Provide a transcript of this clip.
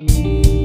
Música